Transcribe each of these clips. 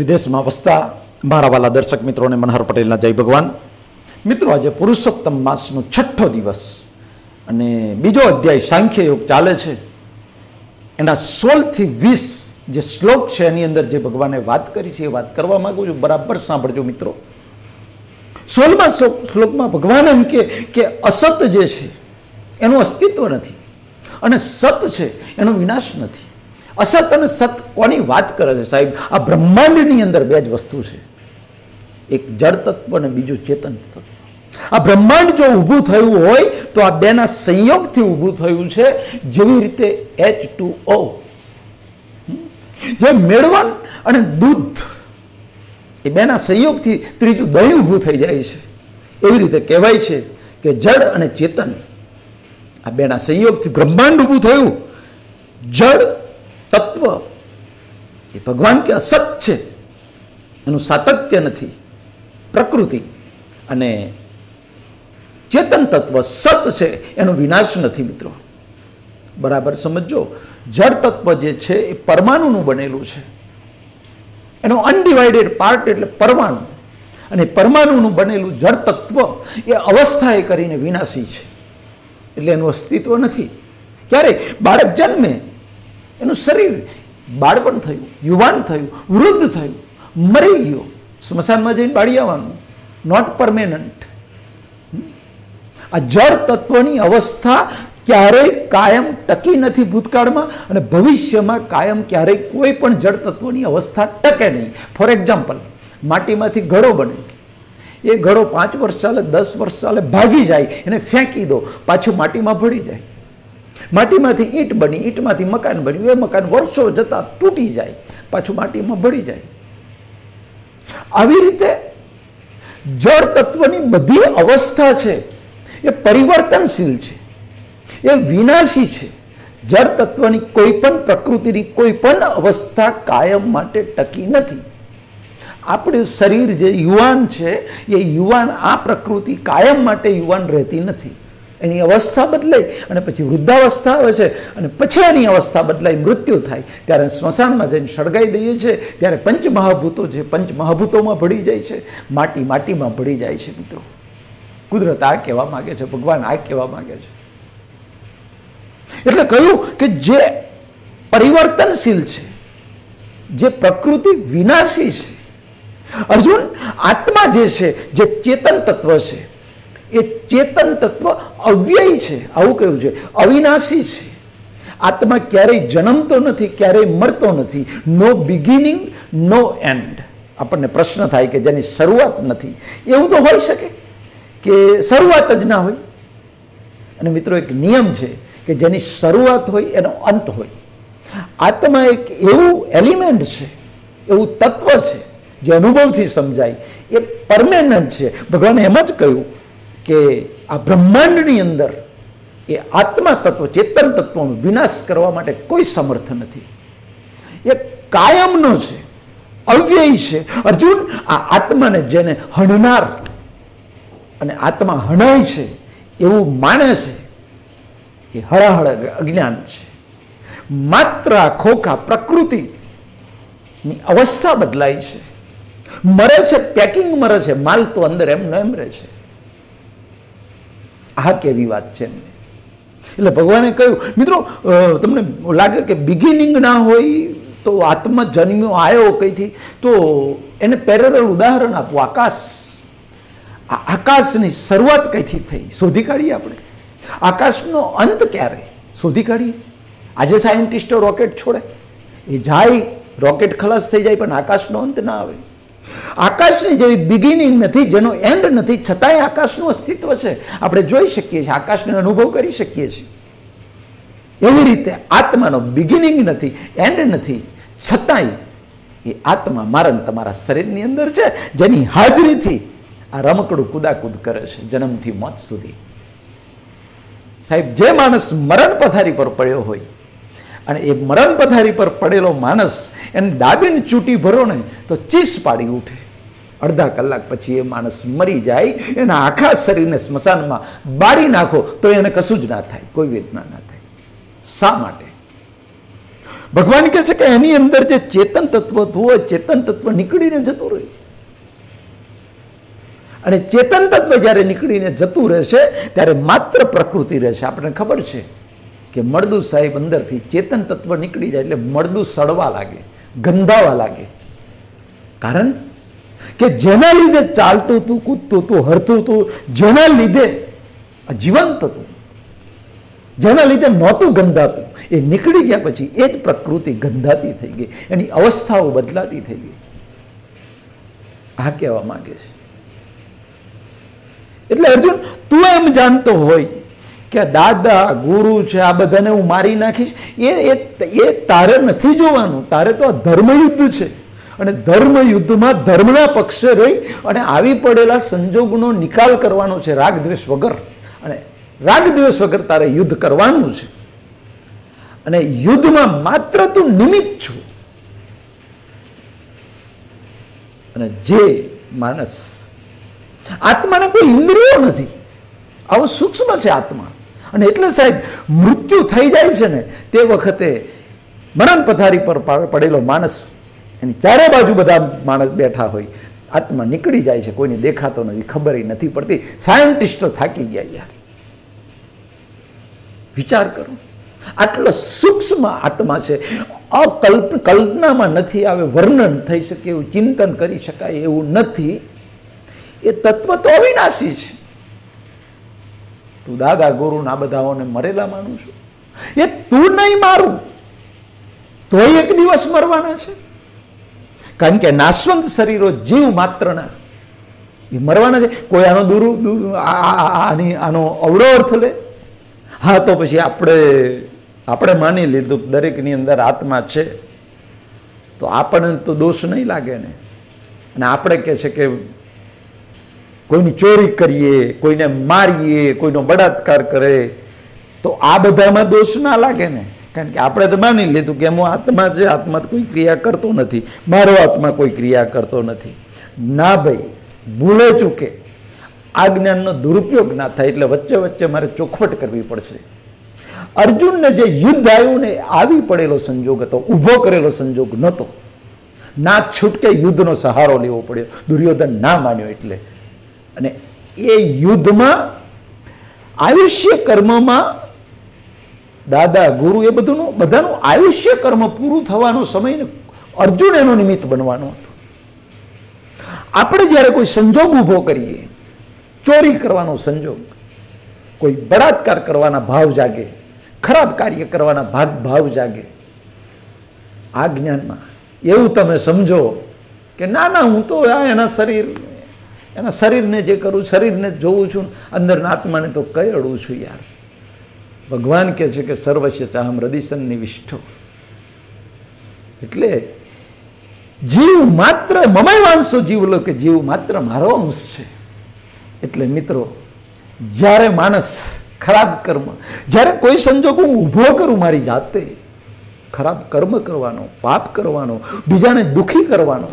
વિદેશમાં વસતા મારા વાલા દર્શક મિત્રોને મનહર પટેલના જય ભગવાન. મિત્રો, આજે પુરુષોત્તમ માસનો છઠ્ઠો દિવસ અને બીજો અધ્યાય સાંખ્ય યોગ ચાલે છે. એના સોળથી વીસ જે શ્લોક છે, એની અંદર જે ભગવાને વાત કરી છે, એ વાત કરવા માંગુ છું. બરાબર સાંભળજો મિત્રો. શ્લોક- શ્લોકમાં ભગવાન એમ કે કે અસત જે છે, એનું અસ્તિત્વ નથી. અને સત છે, એનો વિનાશ નથી. અસત અને સત કોની વાત કરે છે સાહેબ? આ બ્રહ્માંડની અંદર બે જ વસ્તુ છે. એક જળ તત્વ અને બીજું ચેતન તત્વ. આ બ્રહ્માંડ જો ઊભું થયું હોય, તો આ બેના સંયોગથી ઊભું થયું છે જેવી રીતે એચ ટુ ઓ જે મેળવન અને દૂધ, એ બેના સંયોગથી ત્રીજું દહીં ઊભું થઈ જાય છે. એવી રીતે કહેવાય છે કે જળ અને ચેતન આ બેના સંયોગથી બ્રહ્માંડ ઊભું થયું. જળ તત્વ. એ ભગવાન કે અસત છે. એનું સાતત્ય નથી. પ્રકૃતિ. અને ચેતન તત્વ સત છે, એનો વિનાશ નથી મિત્રો. બરાબર સમજો જળ તત્વ જે છે, એ પરમાણુનું બનેલું છે. એનો અનડિવાઇડેડ પાર્ટ એટલે પરમાણુ. અને પરમાણુનું બનેલું જળ તત્વ, એ અવસ્થાએ કરીને વિનાશી છે. એટલે એનું અસ્તિત્વ નથી. ક્યારે? બાળક જન્મે એનું શરીર બાળપણ થયું, યુવાન થયું, વૃદ્ધ થયું, મરી ગયો. સ્મશાનમાં જઈને બાળી આવવાનું. નોટ પરમેનન્ટ આ જળ તત્વની અવસ્થા ક્યારેય કાયમ ટકી નથી ભૂતકાળમાં અને ભવિષ્યમાં કાયમ ક્યારેય કોઈ પણ જળ તત્વની અવસ્થા ટકે નહીં. ફોર એક્ઝામ્પલ માટીમાંથી ઘડો બને. એ ઘડો પાંચ વર્ષ ચાલે, દસ વર્ષ ચાલે, ભાગી જાય, એને ફેંકી દો. પાછું માટીમાં ભળી જાય. માટીમાંથી ઈંટ બની, ઈંટમાંથી મકાન બન્યું, એ મકાન વર્ષો જતાં તૂટી જાય, પાછું માટીમાં ભળી જાય. આવી રીતે જળ તત્વની બધી અવસ્થા છે, એ પરિવર્તનશીલ છે, એ વિનાશી છે. જળ તત્વની કોઈ પણ પ્રકૃતિની કોઈ પણ અવસ્થા કાયમ માટે ટકી નથી. આપણું શરીર જે યુવાન છે, એ યુવાન આ પ્રકૃતિ કાયમ માટે યુવાન રહેતી નથી. એની અવસ્થા બદલાય અને પછી વૃદ્ધાવસ્થા આવે છે અને પછી એની અવસ્થા બદલાય, મૃત્યુ થાય. ત્યારે સ્મશાનમાં જઈને સળગાઈ દઈએ છીએ, ત્યારે પંચમહાભૂતો છે પંચમહાભૂતોમાં ભળી જાય છે, માટી માટીમાં ભળી જાય છે મિત્રો. કુદરત આ કહેવા માગે છે, ભગવાન આ કહેવા માંગે છે. એટલે કહ્યું કે જે પરિવર્તનશીલ છે, જે પ્રકૃતિ વિનાશી છે, અર્જુન, આત્મા જે છે, જે ચેતન તત્વ છે એ ચેતન તત્વ અવ્યય છે. આવું કહ્યું છે. અવિનાશી છે. આત્મા ક્યારેય જન્મતો નથી, ક્યારેય મરતો નથી. નો બિગિનિંગ નો એન્ડ આપણને પ્રશ્ન થાય કે જેની શરૂઆત નથી. એવું તો હોઈ શકે કે શરૂઆત જ ના હોય. અને મિત્રો, એક નિયમ છે કે જેની શરૂઆત હોય, એનો અંત હોય. આત્મા એક એવું એલિમેન્ટ છે, એવું તત્વ છે, જે અનુભવથી સમજાય. એ પરમેનન્ટ છે. ભગવાને એમ જ કહ્યું કે આ બ્રહ્માંડની અંદર એ આત્મા તત્વ, ચેતન તત્વનો વિનાશ કરવા માટે કોઈ સમર્થ નથી. એ કાયમનો છે, અવ્યય છે. અર્જુન આ આત્માને જેને હણનાર અને આત્મા હણાય છે, એવું માને છે, એ હળહળ અજ્ઞાન છે. માત્ર આ ખોખા પ્રકૃતિની અવસ્થા બદલાય છે. મરે છે પેકિંગ મરે છે, માલ તો અંદર એમ ન એમ રહે છે. આ કેવી વાત છે? એટલે ભગવાને કહ્યું, મિત્રો તમને લાગે કે બિગિનિંગ ના હોય તો આત્મા જન્મ્યો આવ્યો કંઈથી? તો એને પેરેરલ ઉદાહરણ આપવું આકાશ. આકાશની શરૂઆત કઈથી થઈ? શોધી કાઢીએ આપણે. આકાશનો અંત ક્યારે? શોધી કાઢીએ. આજે સાયન્ટિસ્ટો રોકેટ છોડે. એ જાય રોકેટ ખલાસ થઈ જાય, પણ આકાશનો અંત ના આવે. આકાશની જેવી બિગિનિંગ નથી, જેનો એન્ડ નથી, છતાંય આકાશનું અસ્તિત્વ છે. આપણે જોઈ શકીએ છીએ, આકાશનો અનુભવ કરી શકીએ છીએ. એવી રીતે આત્માનો બિગિનિંગ નથી એન્ડ નથી. છતાંય એ આત્મા મારા તમારા શરીરની અંદર છે, જેની હાજરીથી આ રમકડું કુદાકુદ કરે છે, જન્મથી મોત સુધી. સાહેબ, જે માણસ મરણ પથારી પર પડ્યો હોય, અને એ મરણ પથારી પર પડેલો માણસ એને દાબીને ચૂંટી ભરો ને તો ચીસ પાડી ઉઠે. અડધા કલાક પછી એ માણસ મરી જાય, એના આખા શરીરને સ્મશાનમાં બાળી નાખો, તો એને કશું જ ના થાય, કોઈ વેદના ના થાય. શા માટે? ભગવાન કહે છે કે એની અંદર જે ચેતન તત્વ હતું ચેતન તત્વ નીકળીને જતું રહે અને ચેતન તત્વ જ્યારે નીકળીને જતું રહેશે, ત્યારે માત્ર પ્રકૃતિ રહેશે. આપણને ખબર છે કે મળદુ સાહેબ અંદરથી ચેતન તત્વ નીકળી જાય એટલે મળદુ સડવા લાગે, ગંધાવા લાગે. કારણ કે જેના લીધે ચાલતું હતું કૂદતું હતું હરતું હતું જેના લીધે જીવંત હતું જેના લીધે નહોતું ગંધાતું, એ નીકળી ગયા પછી એ જ પ્રકૃતિ ગંધાતી થઈ ગઈ, એની અવસ્થાઓ બદલાતી થઈ ગઈ. આ કહેવા માંગે છે. એટલે અર્જુન, તું એમ જાણતો હોય કે દાદા ગુરુ છે, આ બધાને હું મારી નાખીશ એ એ તારે નથી જોવાનું, તારે તો આ ધર્મયુદ્ધ છે. અને ધર્મ યુદ્ધમાં ધર્મના પક્ષે રહી અને આવી પડેલા સંજોગનો નિકાલ કરવાનો છે રાગ દ્વેષ વગર. અને રાગ દ્વેષ વગર તારે યુદ્ધ કરવાનું છે. અને યુદ્ધમાં માત્ર તું નિમિત્ત છું. અને જે માણસ આત્માને કોઈ ઇન્દ્રિયો નથી, આવો સૂક્ષ્મ છે આત્મા. અને એટલે સાહેબ, મૃત્યુ થઈ જાય છે ને, તે વખતે મરણ પથારી પર પડેલો માણસ એની ચારે બાજુ બધા માણસ બેઠા હોય. આત્મા નીકળી જાય છે, કોઈને દેખાતો નથી, ખબર નથી પડતી. સાયન્ટિસ્ટો થાકી ગયા યાર. વિચાર કરો. આટલો સૂક્ષ્મ આત્મા છે. અકલ્પ, કલ્પનામાં નથી આવે, વર્ણન થઈ શકે એવું, ચિંતન કરી શકાય એવું નથી. એ તત્વ તો અવિનાશી છે. તું દાદા ગુરુ ના બધાઓને મરેલા માનું છું. એ તું નહીં મારું. તોય એક દિવસ મરવાના છે. કારણ કે નાશવંત શરીરો જીવ માત્રના એ મરવાના છે. કોઈ આનો દૂર આની, આનો અવળો અર્થ લે? હા, તો પછી આપણે આપણે માની લીધું દરેકની અંદર આત્મા છે. તો આપણને તો દોષ નહીં લાગે ને. અને આપણે કહે છે કે કોઈની ચોરી કરીએ, કોઈને મારીએ, કોઈનો બળાત્કાર કરે, તો આ બધામાં દોષ ના લાગે ને. કારણ કે આપણે તો માની લીધું કે હું આત્મા છે, આત્મા કોઈ ક્રિયા કરતો નથી. મારો આત્મા કોઈ ક્રિયા કરતો નથી. ના ભાઈ, ભૂલે ચૂકે. આ જ્ઞાનનો દુરુપયોગ ના થાય એટલે વચ્ચે વચ્ચે મારે ચોખવટ કરવી પડશે. અર્જુનને જે યુદ્ધ આવ્યું ને આવી પડેલો સંજોગ હતો, ઊભો કરેલો સંજોગ નહોતો. ના છૂટકે યુદ્ધનો સહારો લેવો પડ્યો. દુર્યોધન ના માન્યો એટલે. અને એ યુદ્ધમાં આયુષ્ય કર્મમાં દાદા, ગુરુ એ બધુંનું, બધાનું આયુષ્ય કર્મ પૂરું થવાનો સમય અર્જુન એનો નિમિત્ત બનવાનો હતો. આપણે જ્યારે કોઈ સંજોગ ઊભો કરીએ, ચોરી કરવાનો સંજોગ, કોઈ બળાત્કાર કરવાના ભાવ જાગે, ખરાબ કાર્ય કરવાના ભાગ ભાવ જાગે, આ જ્ઞાનમાં એવું તમે સમજો કે ના ના, હું તો આ એના શરીર એના શરીરને જે કરું, શરીરને જોઉં છું, અંદરના આત્માને તો કઈ અડું છું યાર. ભગવાન કહે છે કે સર્વસ્ય ચાહમ હૃદયસન નિવિષ્ઠો. એટલે જીવ માત્ર મમય વાંશો જીવ લો કે જીવ માત્ર મારો અંશ છે. એટલે મિત્રો, જ્યારે માણસ ખરાબ કર્મ, જ્યારે કોઈ સંજોગ હું ઊભો કરું મારી જાતે, ખરાબ કર્મ કરવાનો, પાપ કરવાનો, બીજાને દુઃખી કરવાનો,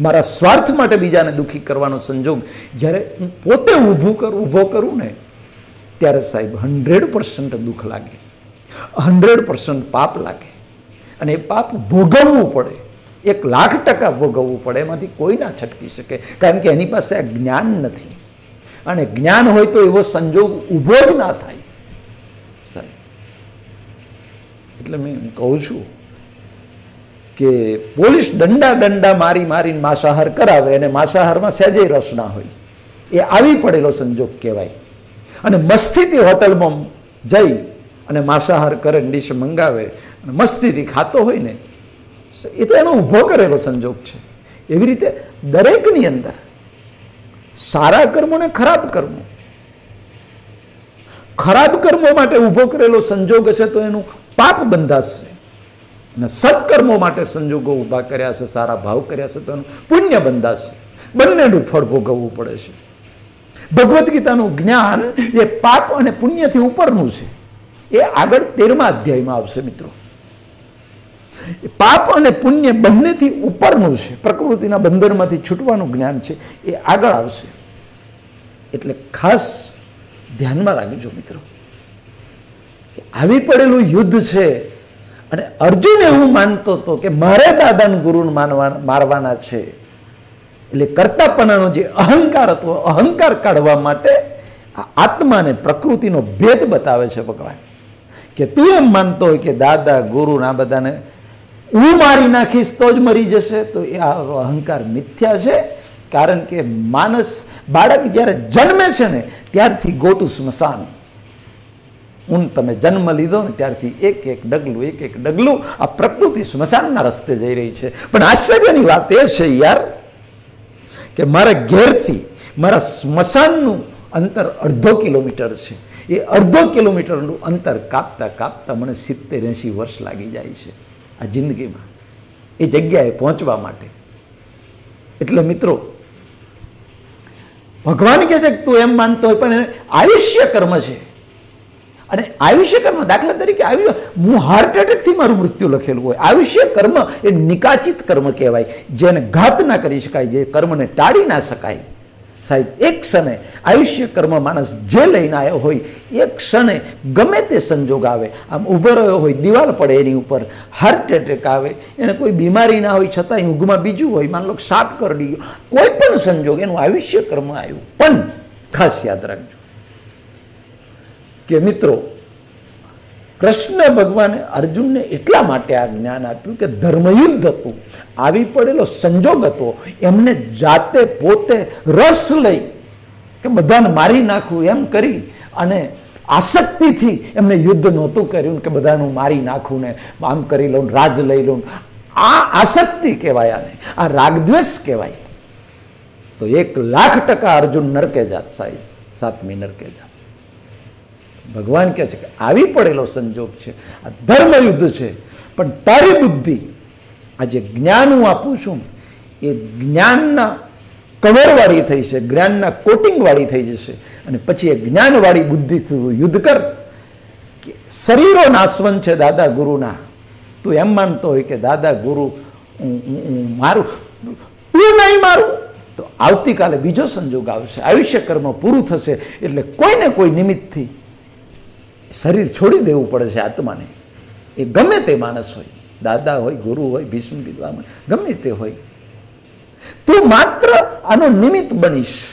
મારા સ્વાર્થ માટે બીજાને દુઃખી કરવાનો સંજોગ, જ્યારે હું પોતે ઊભું કરું, ઊભો કરું ને ત્યારે સાહેબ હંડ્રેડ પર્સન્ટ દુઃખ લાગે. હંડ્રેડ પર્સન્ટ પાપ લાગે. અને એ પાપ ભોગવવું પડે. એક લાખ ટકા ભોગવવું પડે. એમાંથી કોઈ ના છટકી શકે. કારણ કે એની પાસે આ જ્ઞાન નથી. અને જ્ઞાન હોય તો એવો સંજોગ ઊભો જ ના થાય. સાહેબ, એટલે મેં કહું છું કે પોલીસ દંડા દંડા મારી મારીને માંસાહાર કરાવે અને માંસાહારમાં સહેજે રસ ના હોય. એ આવી પડેલો સંજોગ કહેવાય. અને મસ્તીથી હોટલમાં જઈ અને માંસાહાર કરે, ડીશ મંગાવે અને મસ્તીથી ખાતો હોય ને, એ તો એનો ઊભો કરેલો સંજોગ છે. એવી રીતે દરેકની અંદર સારા કર્મો ને ખરાબ કર્મો. ખરાબ કર્મો માટે ઊભો કરેલો સંજોગ હશે તો એનું પાપ બંધાશે. અને સત્કર્મો માટે સંજોગો ઊભા કર્યા છે સારા ભાવ કર્યા છે તો એનું પુણ્ય બંધાશે. બંનેનું ફળ ભોગવવું પડે છે. ભગવદ્ ગીતાનું જ્ઞાન એ પાપ અને પુણ્યથી ઉપરનું છે. એ આગળ તેરમા અધ્યાયમાં આવશે મિત્રો. પાપ અને પુણ્ય બંનેથી ઉપરનું છે. પ્રકૃતિના બંધનમાંથી છૂટવાનું જ્ઞાન છે. એ આગળ આવશે. એટલે ખાસ ધ્યાનમાં રાખજો મિત્રો. કે આવી પડેલું યુદ્ધ છે અને અર્જુન એવું માનતો હતો કે મારે દાદાને ગુરુને માનવા, મારવાના છે. એટલે કરતાપણાનો જે અહંકાર હતો, અહંકાર કાઢવા માટે આત્માને પ્રકૃતિનો ભેદ બતાવે છે ભગવાન. કે તું એમ માનતો હોય કે દાદા, ગુરુ આ બધાને હું મારી નાખીશ તો જ મરી જશે, તો એ અહંકાર મિથ્યા છે. કારણ કે માનસ બાળક જ્યારે જન્મે છે ને, ત્યારથી ગોટું સ્મશાન. ઊન તમે જન્મ લીધો ને, ત્યારથી એક એક ડગલું, એક એક ડગલું આ પ્રકૃતિ સ્મશાનના રસ્તે જઈ રહી છે. પણ આશ્ચર્યની વાત એ છે યાર કે મારા ઘેરથી મારા સ્મશાનનું અંતર અડધો કિલોમીટર છે. એ અડધો કિલોમીટરનું અંતર કાપતા કાપતા મને સિત્તેર એંસી વર્ષ લાગી જાય છે આ જિંદગીમાં. એ જગ્યાએ પહોંચવા માટે. એટલે મિત્રો, ભગવાન કહે છે કે તું એમ માનતો હોય પણ આયુષ્ય કર્મ છે. અને આયુષ્ય કર્મ, દાખલા તરીકે આવ્યું હું હાર્ટ એટેકથી મારું મૃત્યુ લખેલું હોય. આયુષ્ય કર્મ એ નિકાચિત કર્મ કહેવાય. જેને ઘાત ના કરી શકાય, જે કર્મને ટાળી ના શકાય. સાહેબ, એક ક્ષણે આયુષ્ય કર્મ માણસ જે લઈને આવ્યો હોય, એક ક્ષણે ગમે તે સંજોગ આવે. આમ ઊભો રહ્યો હોય, દિવાલ પડે એની ઉપર હાર્ટ એટેક આવે. એને કોઈ બીમારી ના હોય છતાં ઊંઘમાં બીજું હોય, માન લો સાપ કરડી ગયો. કોઈ પણ સંજોગ એનું આયુષ્ય કર્મ આવ્યું. પણ ખાસ યાદ રાખજો કે મિત્રો, કૃષ્ણ ભગવાને અર્જુનને એટલા માટે આ જ્ઞાન આપ્યું કે ધર્મયુદ્ધ હતું. આવી પડેલો સંજોગ હતો. એમને જાતે પોતે રસ લઈ કે બધાને મારી નાખવું એમ કરી અને આસક્તિથી એમને યુદ્ધ નહોતું કર્યું કે બધાનું મારી નાખું ને આમ કરી લઉં રાજ લઈ લઉં આ આસક્તિ કહેવાય આને. આ રાગદ્વેષ કહેવાય. તો એક લાખ ટકા અર્જુન નરકે જાત સાહેબ, સાતમી નરકે જાત. ભગવાન કહે છે કે આવી પડેલો સંજોગ છે. આ ધર્મ યુદ્ધ છે. પણ તારી બુદ્ધિ આ જે જ્ઞાન હું આપું છું, એ જ્ઞાનના કવરવાળી થઈ છે જ્ઞાનના કોટિંગવાળી થઈ જશે. અને પછી એ જ્ઞાનવાળી બુદ્ધિ તું યુદ્ધ કર. કે શરીરો નાશવન છે દાદા ગુરુના. તું એમ માનતો હોય કે દાદા ગુરુ મારું, તું નહીં મારું. તો આવતીકાલે બીજો સંજોગ આવશે. આયુષ્ય કર્મ પૂરું થશે. એટલે કોઈને કોઈ નિમિત્તથી શરીર છોડી દેવું પડે છે આત્માને. એ ગમે તે માણસ હોય, દાદા હોય, ગુરુ હોય, ભીષ્મ પિતામહ ગમે તે હોય. તું માત્ર આનો નિમિત્ત બનીશ.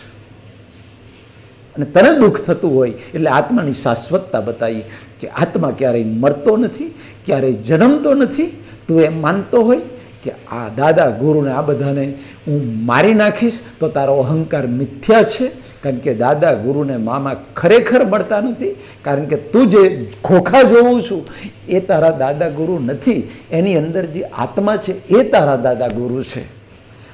અને તને દુઃખ થતું હોય, એટલે આત્માની શાશ્વતતા બતાવી કે આત્મા ક્યારેય મરતો નથી, ક્યારેય જન્મતો નથી. તું એમ માનતો હોય કે આ દાદા ગુરુને આ બધાને હું મારી નાખીશ, તો તારો અહંકાર મિથ્યા છે કારણ કે દાદા ગુરુને મામા ખરેખર મળતા નથી, કારણ કે તું જે ખોખા જોઉં છું, એ તારા દાદા ગુરુ નથી. એની અંદર જે આત્મા છે, એ તારા દાદા ગુરુ છે.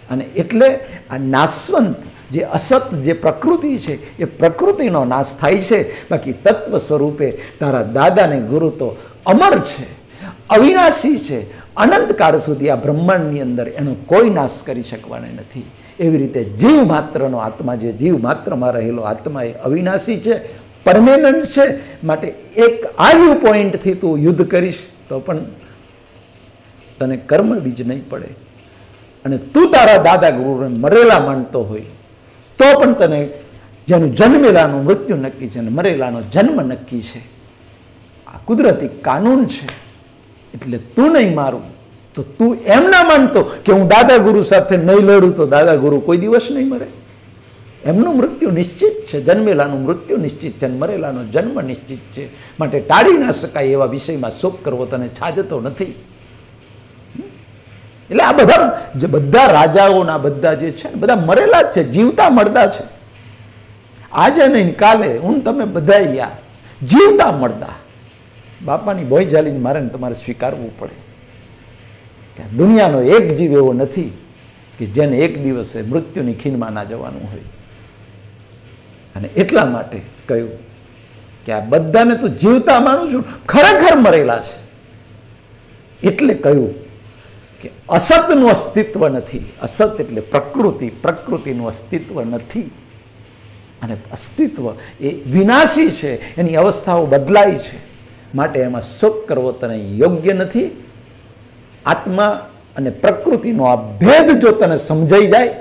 અને એટલે આ નાસવંત જે અસત જે પ્રકૃતિ છે, એ પ્રકૃતિનો નાશ થાય છે. બાકી તત્વ સ્વરૂપે તારા દાદાને ગુરુ તો અમર છે, અવિનાશી છે. અનંતકાળ સુધી આ બ્રહ્માંડની અંદર એનો કોઈ નાશ કરી શકવાનો નથી. એવી રીતે જીવ માત્રનો આત્મા જે જીવ માત્રમાં રહેલો આત્મા એ અવિનાશી છે, પરમેનન્ટ છે, માટે એક આ વ્યૂ પોઈન્ટથી તું યુદ્ધ કરીશ, તો પણ તને કર્મ બીજ નહીં પડે. અને તું તારા દાદા ગુરુને મરેલા માનતો હોય, તો પણ તને જેનું જન્મેલાનું મૃત્યુ નક્કી છે અને મરેલાનો જન્મ નક્કી છે. આ કુદરતી કાનૂન છે, એટલે તું નહીં મારું. તો તું એમ ના માનતો કે હું દાદા ગુરુ સાથે નહીં લડું તો દાદા ગુરુ કોઈ દિવસ નહીં મરે. એમનું મૃત્યુ નિશ્ચિત છે, જન્મેલાનું મૃત્યુ નિશ્ચિત છે મરેલાનો જન્મ નિશ્ચિત છે. માટે ટાળી ના શકાય એવા વિષયમાં શોક કરવો તને છાજતો નથી. એટલે આ બધા જે બધા રાજાઓના બધા જે છે બધા મરેલા જ છે, જીવતા મળતા છે. આજે નહીં, કાલે હું તમે બધા યાર જીવતા મળતા. બાપાની ભોય જાલીને મારે તમારે સ્વીકારવું પડે. દુનિયાનો એક જીવ એવો નથી કે જેને એક દિવસે મૃત્યુની ખીણમાં ના જવાનું હોય. અને એટલા માટે કહ્યું કે આ બધાને તો જીવતા માનું છું, ખરેખર મરેલા છે. એટલે કહ્યું કે અસતનું અસ્તિત્વ નથી. અસત એટલે પ્રકૃતિ, પ્રકૃતિનું અસ્તિત્વ નથી. અને અસ્તિત્વ એ વિનાશી છે. એની અવસ્થાઓ બદલાય છે. માટે એમાં શોક કરવો તને યોગ્ય નથી. આત્મા અને પ્રકૃતિનો આ ભેદ જો તને સમજાઈ જાય,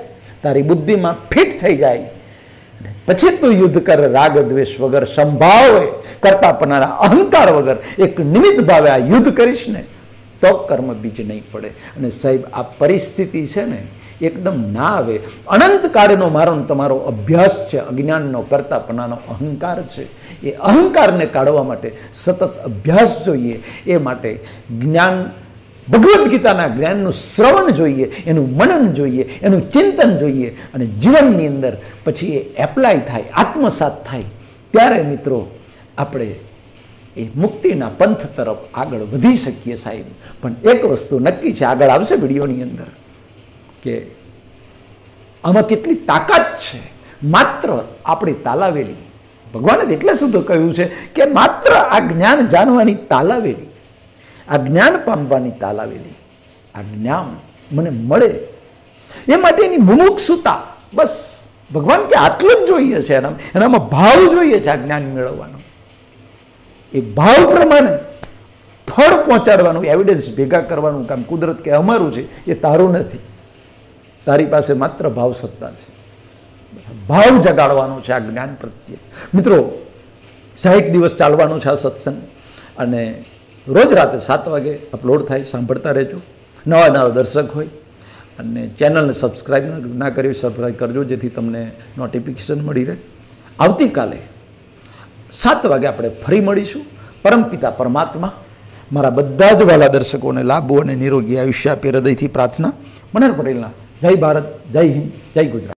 તારી બુદ્ધિમાં ફિટ થઈ જાય. પછી તું યુદ્ધ કર, રાગ, દ્વેષ વગર સંભાવે કરતા પણ અહંકાર વગર. એક નિમિત્ત ભાવે આ યુદ્ધ કરીશ ને, તો કર્મ બીજ નહીં પડે. અને સાહેબ, આ પરિસ્થિતિ છે ને, એકદમ ના આવે. અનંત કાળનો મારો તમારો અભ્યાસ છે, અજ્ઞાનનો કરતાપણાનો અહંકાર છે. એ અહંકારને કાઢવા માટે સતત અભ્યાસ જોઈએ. એ માટે જ્ઞાન ભગવદ્ ગીતાના જ્ઞાનનું શ્રવણ જોઈએ, એનું મનન જોઈએ, એનું ચિંતન જોઈએ અને જીવનની અંદર પછી એ એપ્લાય થાય, આત્મસાત થાય. ત્યારે મિત્રો આપણે એ મુક્તિના પંથ તરફ આગળ વધી શકીએ સાહેબ. પણ એક વસ્તુ નક્કી છે, આગળ આવશે વિડીયોની અંદર, કે આમાં કેટલી તાકાત છે. માત્ર આપણી તાલાવેલી, ભગવાને એટલે સુધી કહ્યું છે કે માત્ર આ જ્ઞાન જાણવાની તાલાવેલી આ જ્ઞાન પામવાની તાલ આવેલી. આ જ્ઞાન મને મળે. એ માટેની મુમુક્ષુતા. બસ. ભગવાન કે આટલું જ જોઈએ છે એના એનામાં ભાવ જોઈએ છે આ જ્ઞાન મેળવવાનો. એ ભાવ પ્રમાણે ફળ પહોંચાડવાનું એવિડન્સ ભેગા કરવાનું કામ કુદરત કે અમારું છે, એ તારું નથી. તારી પાસે માત્ર ભાવ સત્તા છે. ભાવ જગાડવાનો છે આ જ્ઞાન પ્રત્યે. મિત્રો, સાહીઠ દિવસ ચાલવાનો છે આ સત્સંગ. અને રોજ રાતે સાત વાગે અપલોડ થાય, સાંભળતા રહેજો. નવા નવા દર્શક હોય અને ચેનલને સબસ્ક્રાઈબ ના કરી સબસ્ક્રાઈબ કરજો, જેથી તમને નોટિફિકેશન મળી રહે. આવતીકાલે સાત વાગે આપણે ફરી મળીશું. પરમપિતા પરમાત્મા, મારા બધા જ વાલા દર્શકોને લાભો અને નિરોગી આયુષ્ય આપી હૃદયથી પ્રાર્થના. મનર પટેલના જય ભારત, જય હિન્દ, જય ગુજરાત.